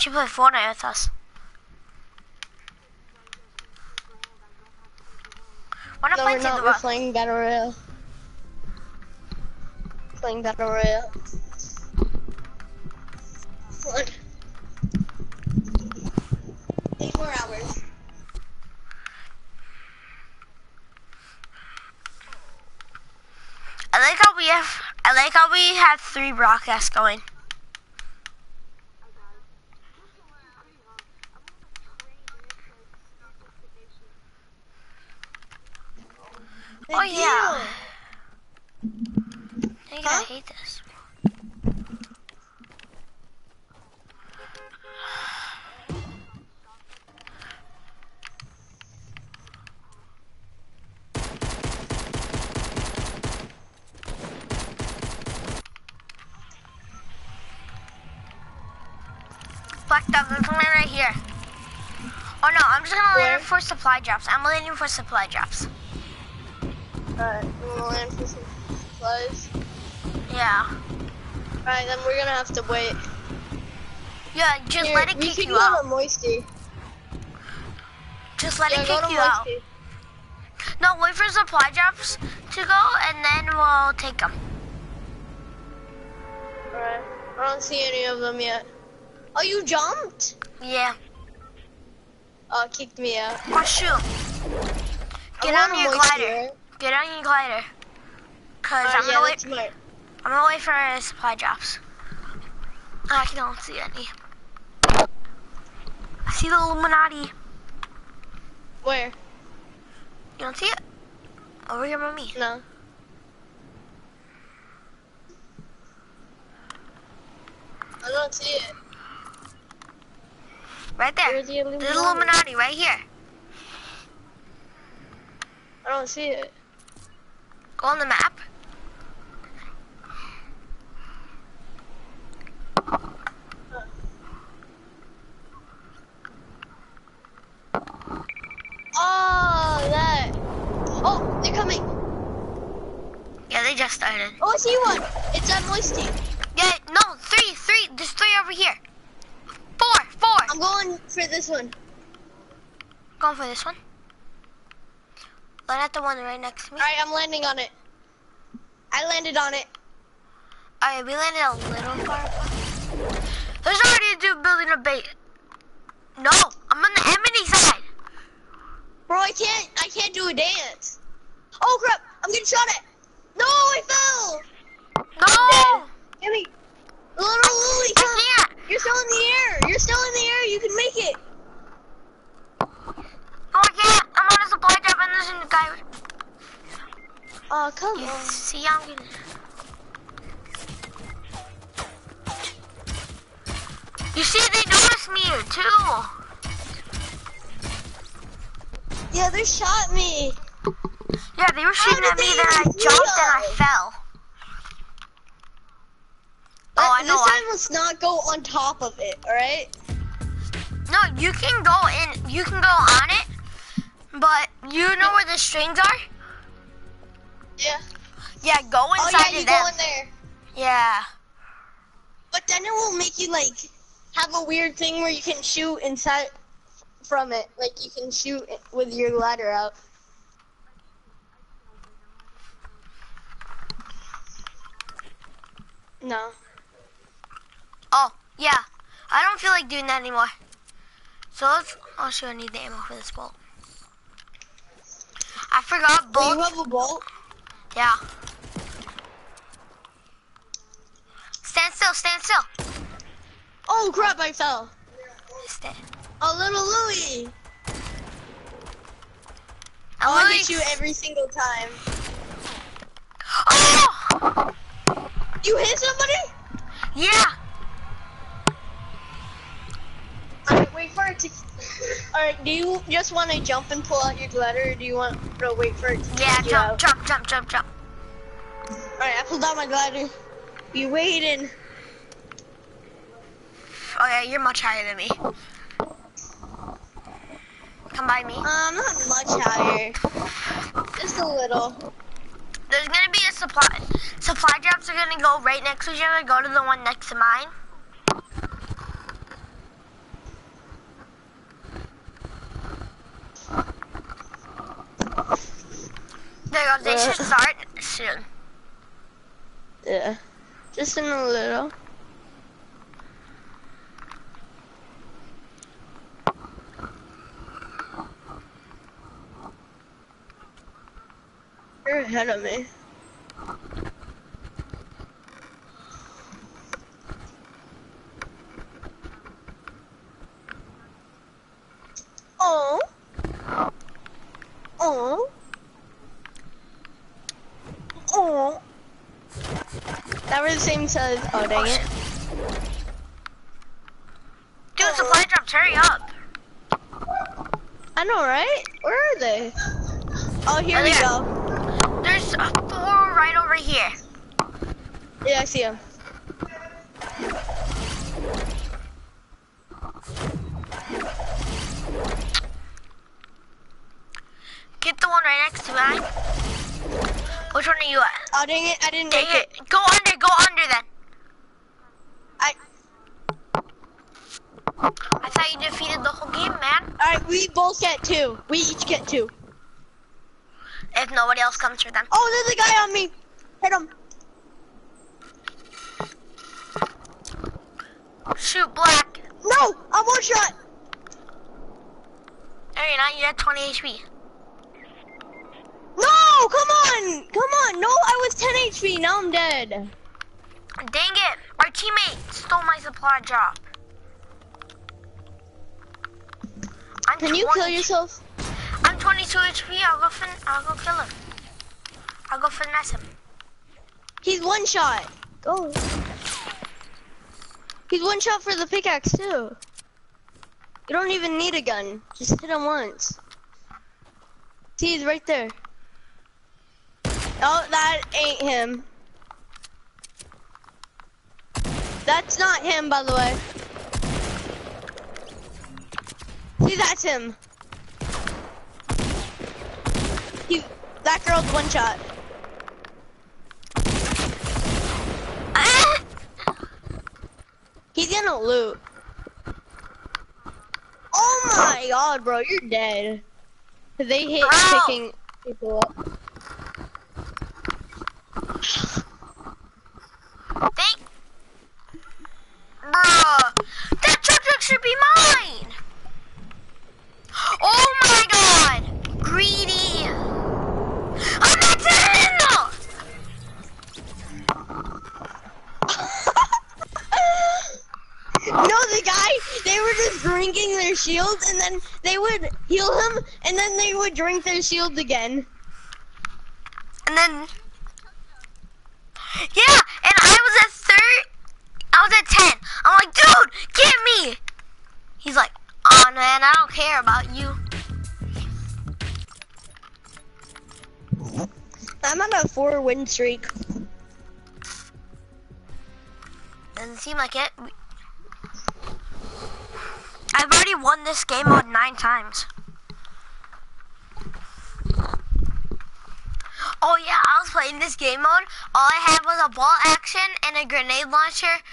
Don't you play Fortnite with us? Why not No, play we're not. We're playing Battle Royale. Playing Battle Royale. Eight more hours. I like how we have. I like how we have three broadcasts going. Oh, yeah. deal. You're Huh? gonna hate this. Black Dog, there's one right here. Oh no, I'm just gonna land for supply drops. I'm landing for supply drops. Alright, we wanna land for some supplies. Yeah. Alright, then we're gonna have to wait. Yeah, just Here, let it we kick you go out. to Moisty. Just let yeah, it go kick you out. No, wait for supply drops to go, and then we'll take them. Alright. I don't see any of them yet. Oh, you jumped? Yeah. Oh, it kicked me out. Oh shoot. Get on your glider. right? Get on your glider. Cause Alright, I'm yeah, gonna wait. I'm gonna wait for supply drops. I don't see any. I see the Illuminati. Where? You don't see it? Over here by me. No. I don't see it. Right there. Where's the Illuminati right here. I don't see it. Go on the map. Oh, that. Oh, they're coming. Yeah, they just started. Oh, I see one. It's at Moisty. Yeah, no, three, three. There's three over here. Four, four. I'm going for this one. Going for this one. Land at the one right next to me. Alright, I'm landing on it. I landed on it. Alright, we landed a little far. There's already a dude building a bait. No, I'm on the enemy side. Bro, I can't, I can't do a dance. Oh crap, I'm getting shot at. No, I fell. No, me. Little Lily. I can't. You're still in the air. You're still in the air. You can make it. Oh, I can't. I'm on a supply drop and there's a guy. Oh, come You on. see, I'm gonna. You see, they noticed me too. Yeah, they shot me. Yeah, they were shooting at me, then I jumped and I fell. Oh, I know. This I- time, let's not go on top of it. All right. No, you can go in. You can go on it, but you know where the strings are. Yeah. Yeah, go inside Oh yeah, you go in there. Yeah. But then it will make you like have a weird thing where you can shoot inside from it. Like you can shoot with your ladder out. No. Oh, yeah. I don't feel like doing that anymore. So let's. Oh, shoot, I need the ammo for this bolt. I forgot Do you have a bolt? Yeah. Stand still, stand still. Oh crap! I fell. Stay. Oh, little Louie. I'm oh, I'll hit you every single time. Oh! You hit somebody? Yeah. Alright, wait for it to. Alright, do you just want to jump and pull out your glider, or do you want to wait for it to Yeah, jump, jump, jump, jump, jump. Alright, I pulled out my glider. You waiting? Oh yeah, you're much higher than me. Come by me. Uh, I'm not much higher. Just a little. There's gonna be a supply. Supply drops are gonna go right next to each other. Go to the one next to mine. Go. They should uh. start soon. Yeah. Just in a little. You're ahead of me. Oh. Oh. Oh. The same size. Oh, dang it. Dude, supply drops, hurry up. I know, right? Where are they? Oh, here Oh, we go. There's four right over here. Yeah, I see them. Get the one right next to mine. Which one are you at? Oh, dang it. I didn't Dang make it. it. Go under, go under then. I. I thought you defeated the whole game, man. Alright, we both get two. We each get two. If nobody else comes for them. Oh, there's a guy on me. Hit him. Shoot, black. No, I'm one shot. There you're not, you're at 20 HP. No, come on. Come on. No, I was 10 HP. Now I'm dead. Dang it. Our teammate stole my supply drop. Can you kill yourself? I'm 22 HP. I'll go fin. I'll go kill him. I'll go finesse him. He's one shot. Go. He's one shot for the pickaxe too. You don't even need a gun. Just hit him once. See, he's right there. Oh, that ain't him. That's not him, by the way. See, that's him. He, that girl's one shot. Ah! He's gonna loot. Oh my god, bro, you're dead. They hit Bro. picking people up. Thank. Bruh. That truck truck should be mine. Oh my god. Greedy. I'm not in. no, the guy, they were just shields and then they would heal him and then they would drink their shields again. And then. Yeah, and I was at third. I was at 10. I'm like, dude, get me. He's like, oh man, I don't care about you. I'm on a four win streak. Doesn't seem like it. We- I've already won this game mode nine times. Oh yeah, I was playing this game mode. All I had was a bolt action and a grenade launcher.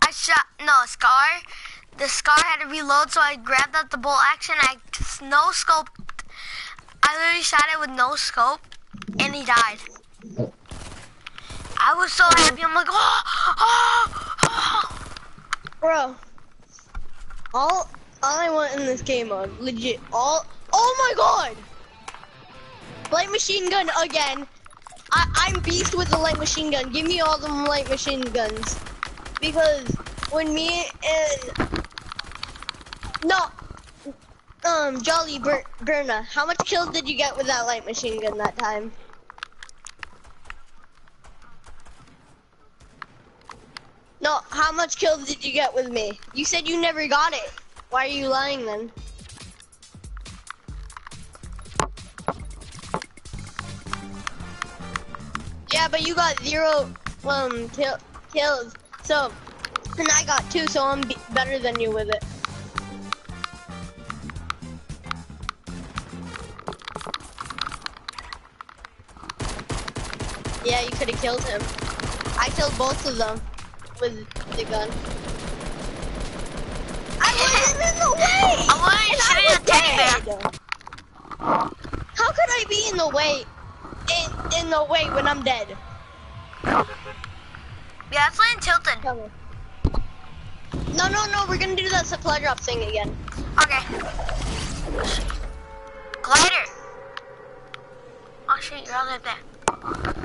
I shot no scar. The scar had to reload, so I grabbed out the bolt action. I no scope. I literally shot it with no scope, and he died. I was so happy. I'm like, oh, oh, oh. Bro, all, all I want in this game mode, legit, all, oh my god! Light machine gun again. I, I'm beast with the light machine gun. Give me all the light machine guns. Because when me and, no, um, Jolly Ber Berna, how much kills did you get with that light machine gun that time? No, how much kills did you get with me? You said you never got it. Why are you lying then? Yeah, but you got zero um kill kills. So, and I got two, so I'm be better than you with it. Yeah, you could have killed him. I killed both of them with the gun. I wasn't in the way! I wasn't and shooting I a teddy bear. How could I be in the way, in, in the way when I'm dead? Yeah, let's land Tilton. Tell. No, no, no, we're gonna do that supply drop thing again. Okay. Glider. Oh shit, you're all the there.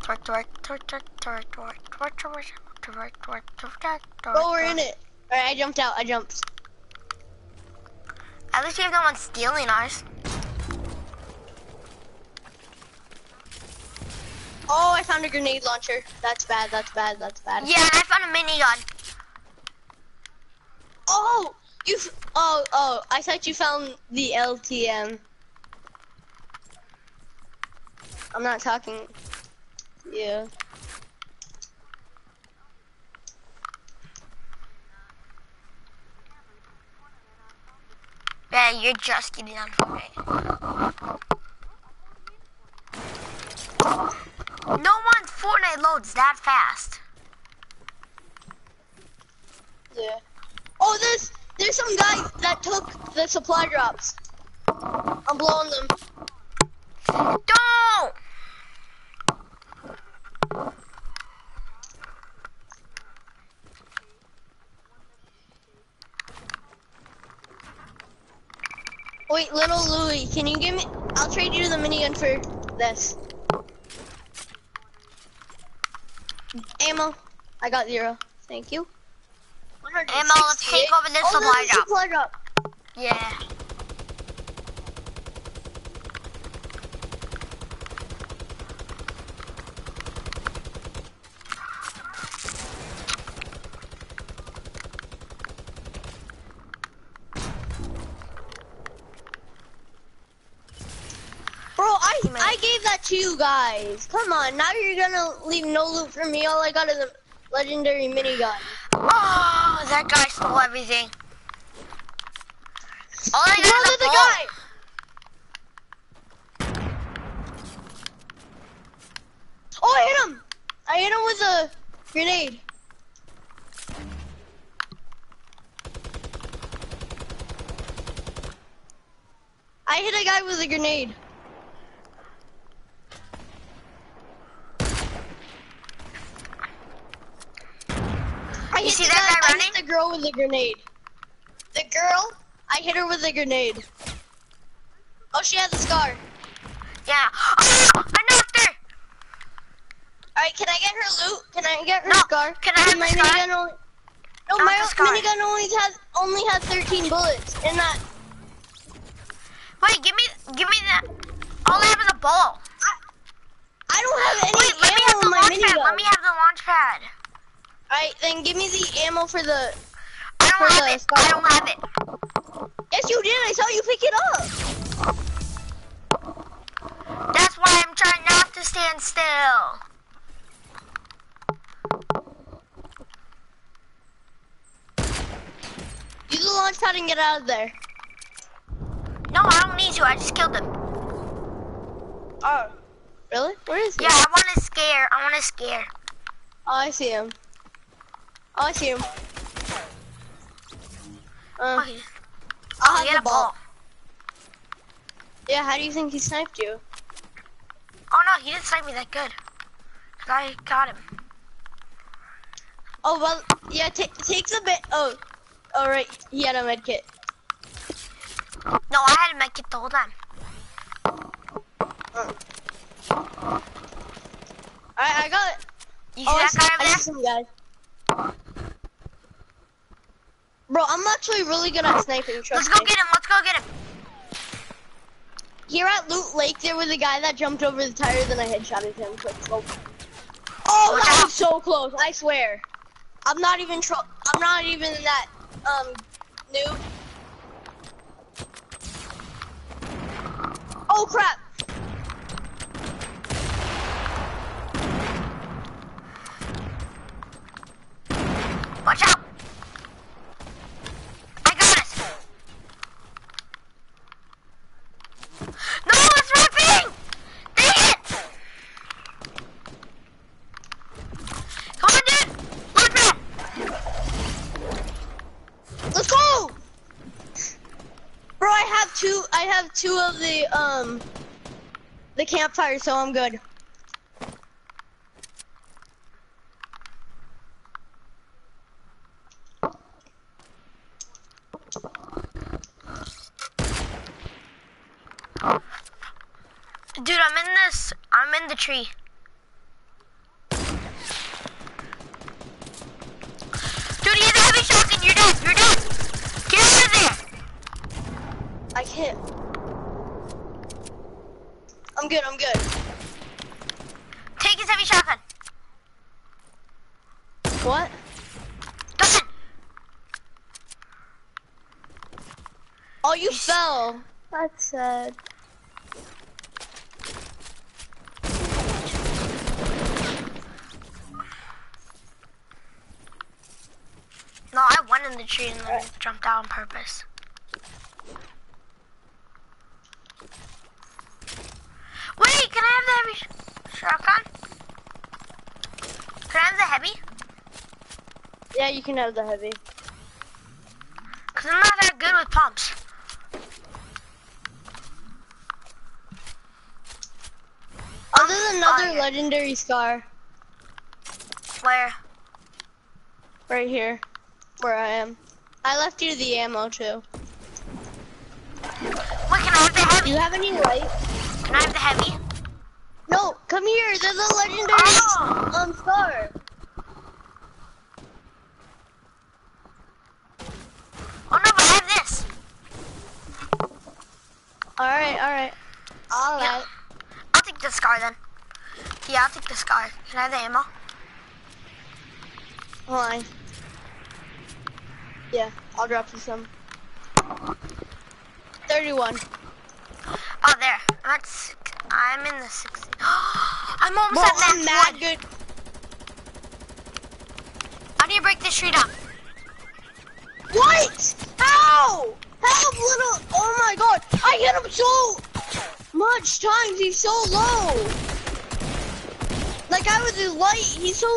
twerk, twerk, Oh, we're in it. Alright, I jumped out, I jumped. At least you have no one stealing ours. Oh, I found a grenade launcher. That's bad, that's bad, that's bad. Yeah, I found a minigun. Oh, you. F- oh, oh, I thought you found the LTM. I'm not talking. Yeah. Yeah, you're just getting on for me. No one's Fortnite loads that fast. Yeah. Oh, there's there's some guy that took the supply drops. I'm blowing them. Don't! Wait, little Louie, can you give me? I'll trade you the minigun for this. Ammo. I got zero. Thank you. Ammo, let's take 168. over this oh, supply there's drop. supply drop. Yeah. Bro, I Give me I it. gave that to you guys. Come on, now you're gonna leave no loot for me. All I got is a legendary minigun. Oh, that guy stole everything. All I got is the guy. Oh, I hit him. I hit him with a grenade. I hit a guy with a grenade. You see the that guy I running? hit the girl with a grenade. The girl, I hit her with a grenade. Oh, she has a scar. Yeah. Oh, I knocked her. Alright, can I get her loot? Can I get her No, scar? can I have my the scar? minigun only No, I my the minigun only has only has 13 bullets. And that Wait, give me, give me that. All I have is a ball. I don't have any Wait, let me have the launch pad. Let me have the launch pad. Alright, then give me the ammo for the I don't have it. I don't have it. Yes you did, I saw you pick it up. That's why I'm trying not to stand still. Use the launch pad and get out of there. No, I don't need you. I just killed him. Oh. Really? Where is he? Yeah, I want to scare. I want to scare. Oh, I see him. Oh, I see him. Oh, Uh, I'll he have the a ball. ball. Yeah, how do you think he sniped you? Oh no, he didn't snipe me that good. I got him. Oh, well, yeah, ta take the bit. Oh, all right, he had a med kit. No, I had a med kit the whole time. Uh. Alright, I got it. You Oh, I that see, guy I over see some guys. Bro, I'm actually really good at sniping, Let's go me. get him. Let's go get him. Here at Loot Lake, there was a guy that jumped over the tires and I headshotted him. Quick scope. Oh, that was so close. I swear. I'm not even tro- I'm not even that um noob. Oh crap! Watch out. I got it. No, it's ripping. Dang it. Come on, dude. Launch pad. Let's go! Bro, I have two. I have two of the um the campfire, so I'm good. Dude, I'm in this. I'm in the tree. Dude, he's a heavy shotgun. You're dead. You're dead. Get out of there. I can't. I'm good. I'm good. Take his heavy shotgun. What? Dustin. Oh, you fell. That's sad. No, I went in the tree and then jumped out on purpose. Wait, can I have the heavy sh- shotgun? Can I have the heavy? Yeah, you can have the heavy. Cause I'm not that good with pumps. Oh, there's another legendary scar Where? right here, where I am. I left you the ammo too. What can I have the heavy? Do you have any light? Can I have the heavy? No, come here. There's a legendary Oh. um scar. Oh no, but I have this. All right, all right, all Yeah. I'll take the scar then. Yeah, I'll take the scar. Can I have the ammo? Hold on. Yeah, I'll drop you some. 31. Oh, there. I'm at six. I'm in the 60. I'm almost at I'm mad one. good. How do you break this tree down? What? How? Help, little. Oh my god. I hit him so much times. He's so low. Like, I was his light. He's so.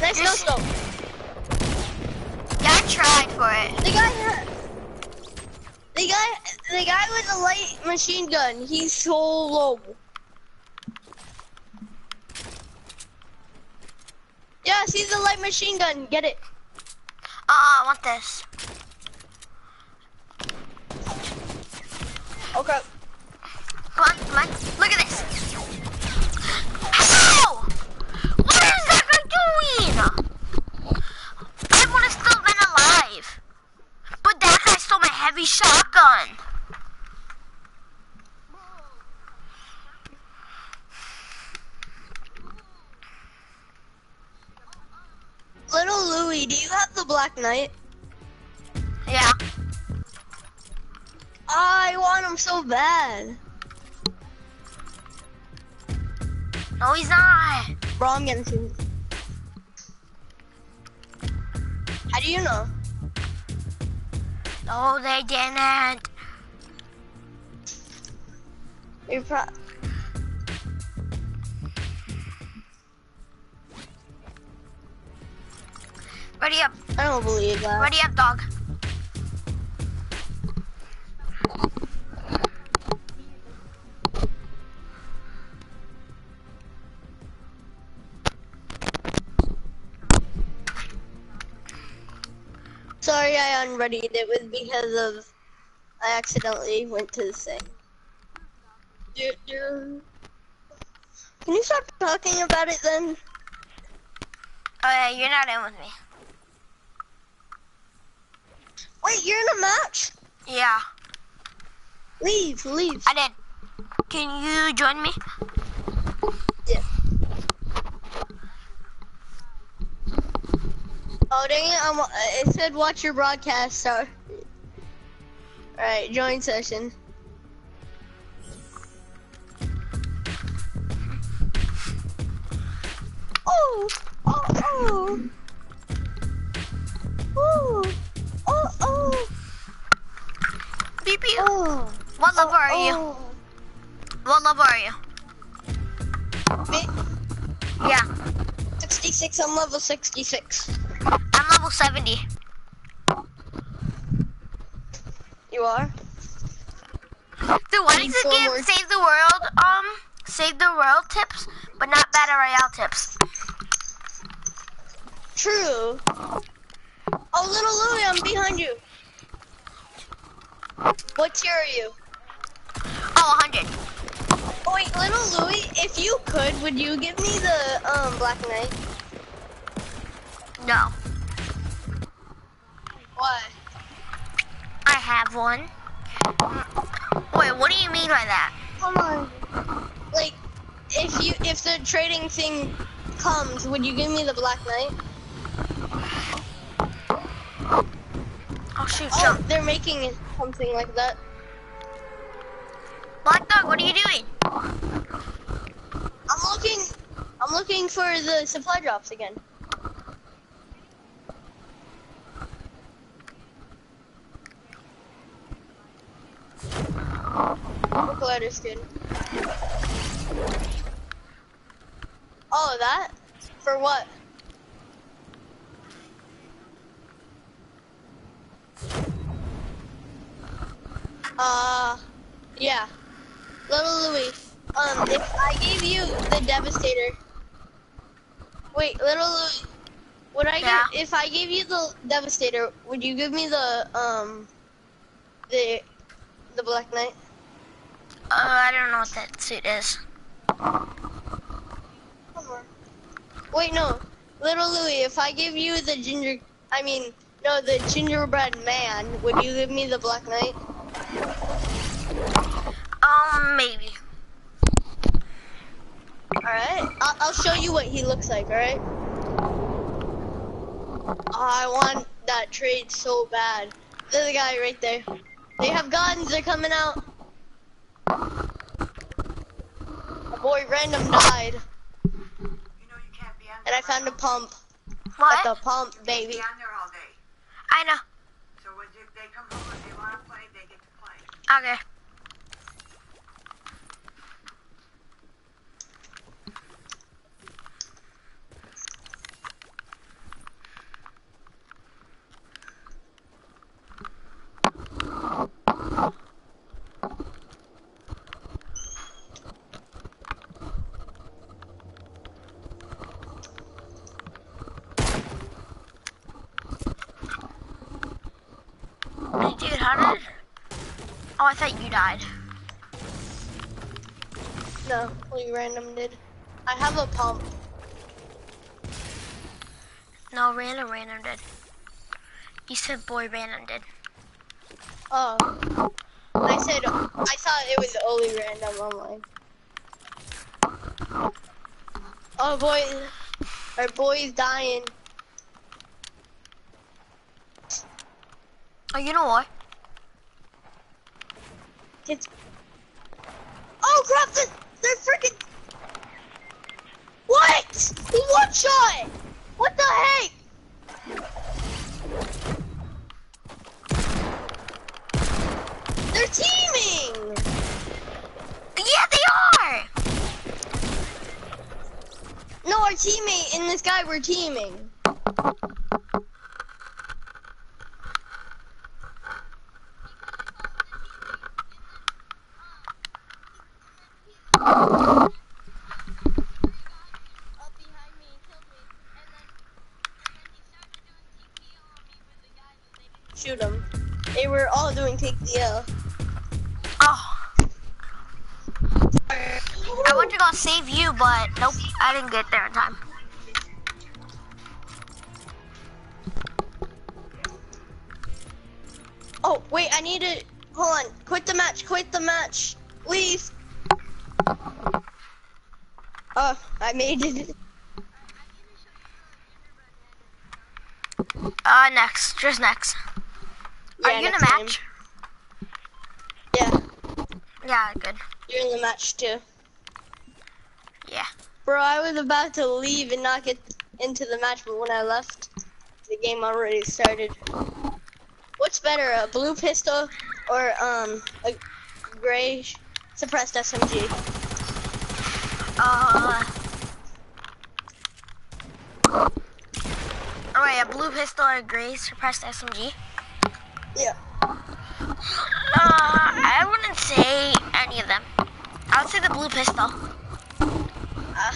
Nice no This- scope. Yeah, I tried for it. The guy. The guy, the guy with the light machine gun, he's so low. Yes, he's a light machine gun. Get it. Uh, I want this. Okay. Come on, come on. Look at this. How? What is that guy doing? I would have still been alive. But that guy stole my heavy shotgun. Little Louie, do you have the Black Knight? Yeah. I want him so bad. No, he's not. Bro, I'm getting to How do you know? No, they didn't. You're pro- Ready up. I don't believe that. Ready up, dog. Sorry I unreadied. It was because of I accidentally went to the thing. Do, do. Can you stop talking about it then? Oh yeah, you're not in with me. Wait, you're in a match? Yeah, Leave, leave. I did. Can you join me? Yeah. Oh dang it! I'm, uh, it said watch your broadcast. So, all right, join session. Oh, oh, oh, oh, oh. What level are you? oh. What level are you? Me, Yeah, 66. I'm level 66. I'm level 70. You are? Dude, why does give save the world, um, save the world tips, but not battle royale tips? True. Oh, little Louie, I'm behind you. What tier are you? Oh, 100. Oh, wait, little Louie, if you could, would you give me the um Black Knight? No, Why? I have one. Wait, what do you mean by that? Come on. Like, if you if the trading thing comes, would you give me the Black Knight? Oh shoot, Oh, jump. they're making something like that. Black Dog, what are you doing? I'm looking. I'm looking for the supply drops again. Glider skin. Oh, that? For what? Uh, yeah. Little Louis, um, if I gave you the Devastator, wait, little Louis, would I Yeah. give, if I gave you the Devastator, would you give me the, um, the, the Black Knight? Uh, I don't know what that suit is. Come on. Wait, no, little Louis, if I give you the ginger, I mean, no, the gingerbread man, would you give me the Black Knight? Um, maybe. Alright, I'll, I'll show you what he looks like, alright? I want that trade so bad. There's a guy right there. They have guns, they're coming out. A boy random died, You know you can't be on and I found a pump. At the pump, baby. on there all day. I know. So when they come home and they want to play, they get to play. Okay. Hey, dude, how did... Oh, I thought you died. No, we random did. I have a pump. No, random random did. You said boy random did. Oh. I said, I thought it was only random online. Oh boy, our boy's dying. Oh, you know what? No, our teammate and this guy were teaming. Shoot them. They were all doing take the L. Oh. I want to go save you, but nope. I didn't get there in time. Oh, wait, I need to. Hold on. Quit the match. Quit the match. Leave. Oh, I made it. Uh, next, just next. Are Yeah, you in a match? Yeah, Yeah, good. you're in the match too. Bro, I was about to leave and not get into the match, but when I left, the game already started. What's better, a blue pistol or um a gray suppressed SMG? Uh. Oh wait, a blue pistol or a gray suppressed SMG? Yeah. Uh, I wouldn't say any of them. I would say the blue pistol. Uh,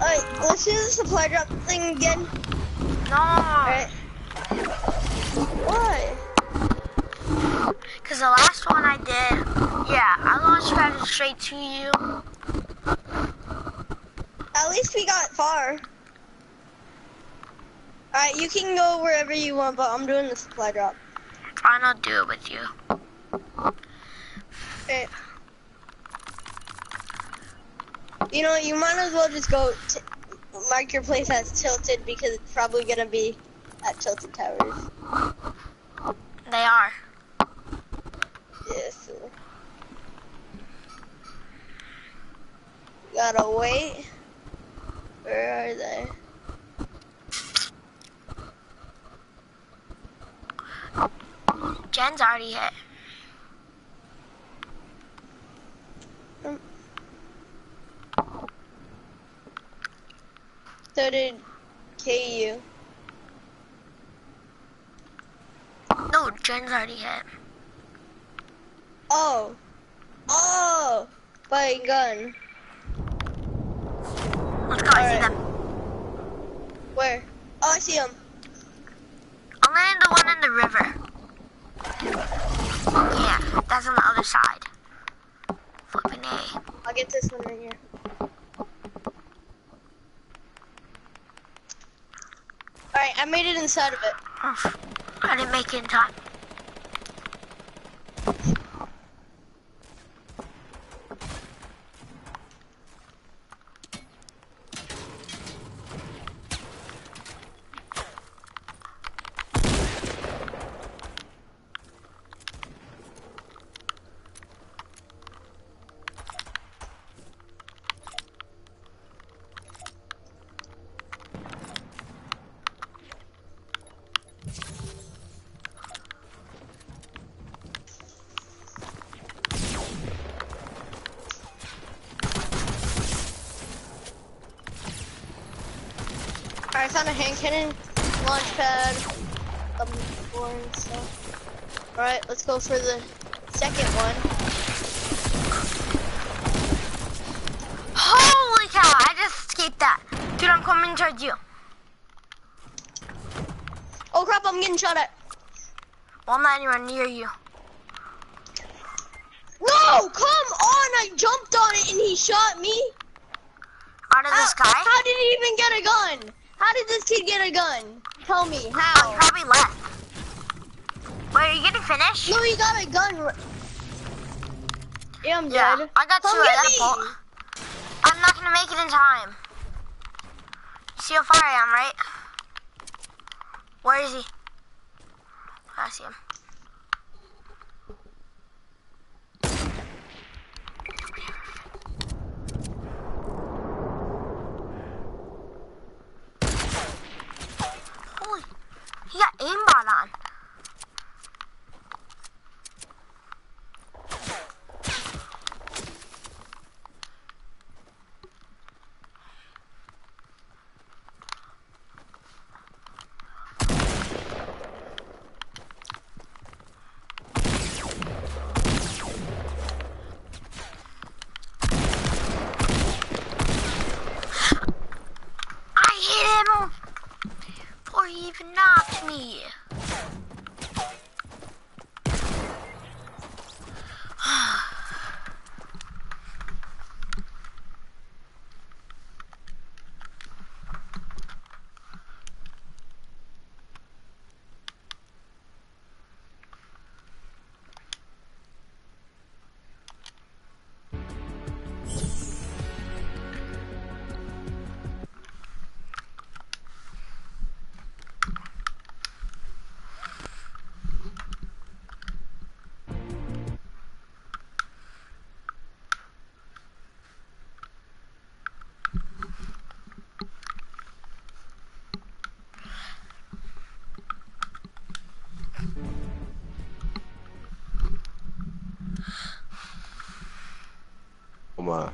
Alright, let's do the supply drop thing again. No, Alright. Why? because the last one I did, yeah, I launched pad straight to you. At least we got far. Alright, you can go wherever you want, but I'm doing the supply drop. I'll do it with you. Okay. You know, you might as well just go t- mark your place as tilted because it's probably gonna be at tilted towers. They are. Yes. Gotta wait. Where are they? Jen's already hit. So did KU. No, Jen's already hit. Oh. Oh! By gun. Let's go, I see them. Where? Oh, I see them. I'm landing the one in the river. Yeah, that's on the other side. Flipping A. I'll get this one right here. Alright, I made it inside of it. Oh, I didn't make it in time. Alright, I found a hand cannon, launch pad, um, boring stuff. Alright, let's go for the second one. Holy cow, I just escaped that. Dude, I'm coming towards you. Oh crap, I'm getting shot at. Well, I'm not anywhere near you. No, come on, I jumped on it and he shot me. Out of the How, sky? how did he even get a gun? How did this kid get a gun? Tell me, Oh, how? he probably left. Wait, are you getting finished? No, he got a gun. Yeah, I'm Yeah, dead. I got two. Come I get got a me. bolt. I'm not gonna make it in time. See how far I am, right? Where is he? I see him. Holy, he got aimbot on. Talking about?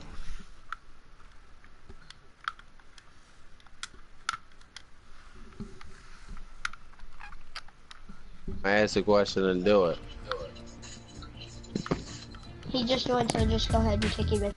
I asked a question and do it. He just joined, so just go ahead and take him in.